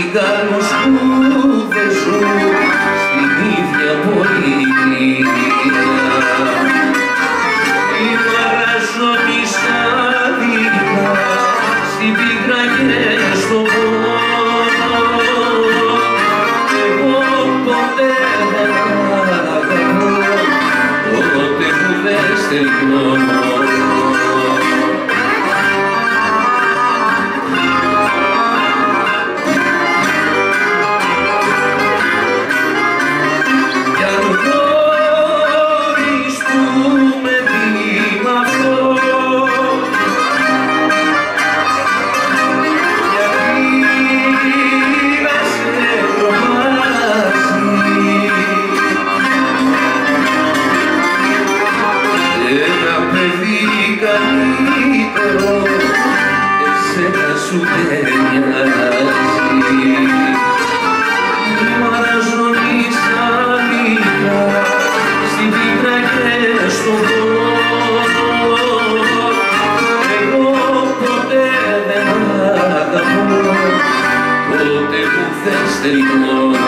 cigano Δεν γνωρίζει ποια ζωντανή σαβίδα στην πίστρα και στο μονό. Εγώ ποτέ δεν άκουσα ποτέ που δεν στείλει